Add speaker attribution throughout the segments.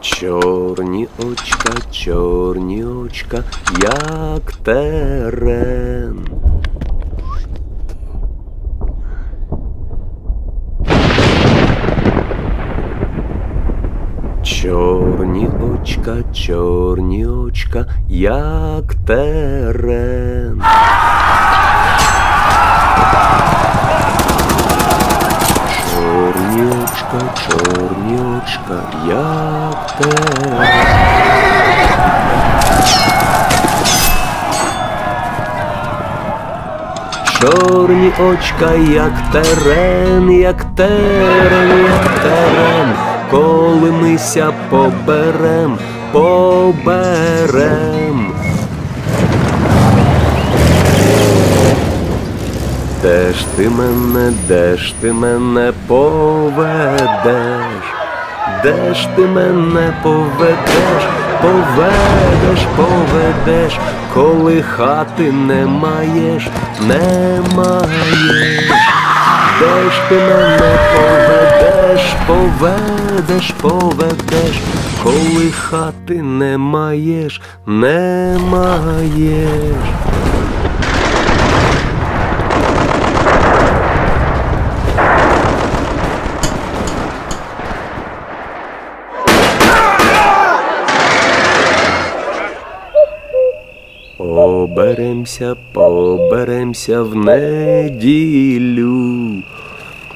Speaker 1: Чорні очка, чорні очка, як терен. Чорні очка, чорні очка, як терен. Очка, як терен. Чорні очка, як терен, як терен, як терен, коли мися поберем, поберем. Де ж ти мене, де ж ти мене поведеш? Де ж ти мене поведеш, поведеш, поведеш, коли хати не маєш, не маєш. Де ж ти мене поведеш, поведеш, поведеш, коли хати не маєш, не маєш. Поберемся, поберемся в неділю.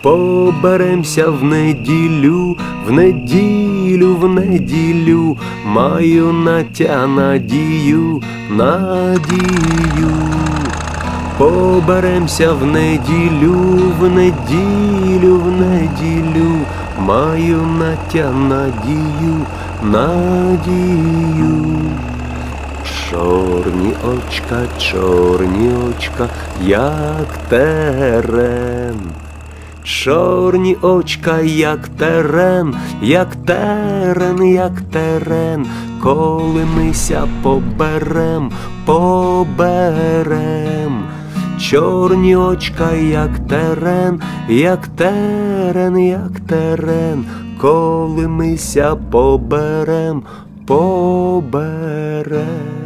Speaker 1: Поберемся в неділю, в неділю, в неділю, маю натя надію, надію. Поберемся в неділю, в неділю, в неділю, маю натя надію, надію. Чорні очка, чорні очка, як терен. Чорні очка, як терен, як терен, як терен, коли мися поберем, поберем. Чорні очка, як терен, як терен, як терен, коли мися поберем, поберем.